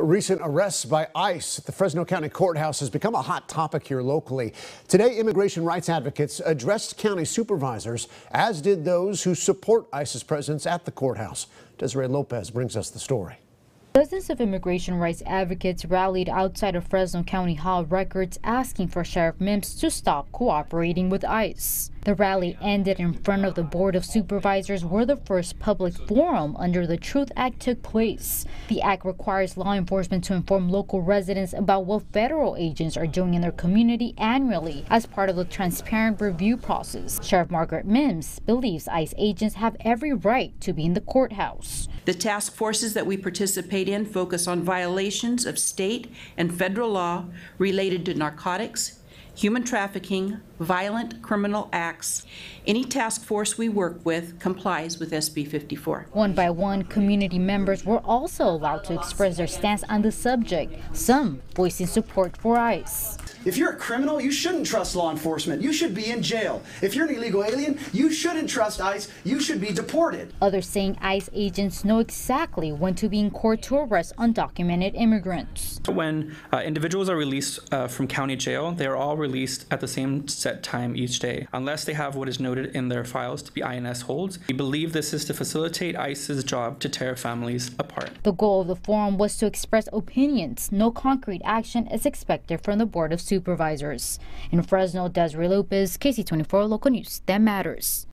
Recent arrests by ICE at the Fresno County Courthouse has become a hot topic here locally. Today, immigration rights advocates addressed county supervisors, as did those who support ICE's presence at the courthouse. Desiree Lopez brings us the story. Dozens of immigration rights advocates rallied outside of Fresno County Hall records asking for Sheriff Mims to stop cooperating with ICE. The rally ended in front of the Board of Supervisors where the first public forum under the Truth Act took place. The act requires law enforcement to inform local residents about what federal agents are doing in their community annually as part of the transparent review process. Sheriff Margaret Mims believes ICE agents have every right to be in the courthouse. The task forces that we participate in focus on violations of state and federal law related to narcotics, human trafficking, violent criminal acts. Any task force we work with complies with SB 54. One by one, community members were also allowed to express their stance on the subject, some voicing support for ICE. If you're a criminal, you shouldn't trust law enforcement. You should be in jail. If you're an illegal alien, you shouldn't trust ICE. You should be deported. Others saying ICE agents know exactly when to be in court to arrest undocumented immigrants. When uh, individuals are released uh, from county jail, they are all released at the same set time each day, unless they have what is noted in their files to be INS holds. We believe this is to facilitate ICE's job to tear families apart. The goal of the forum was to express opinions. No concrete action is expected from the Board of supervisors. In Fresno, Desiree Lopez, KSEE24 Local News that matters.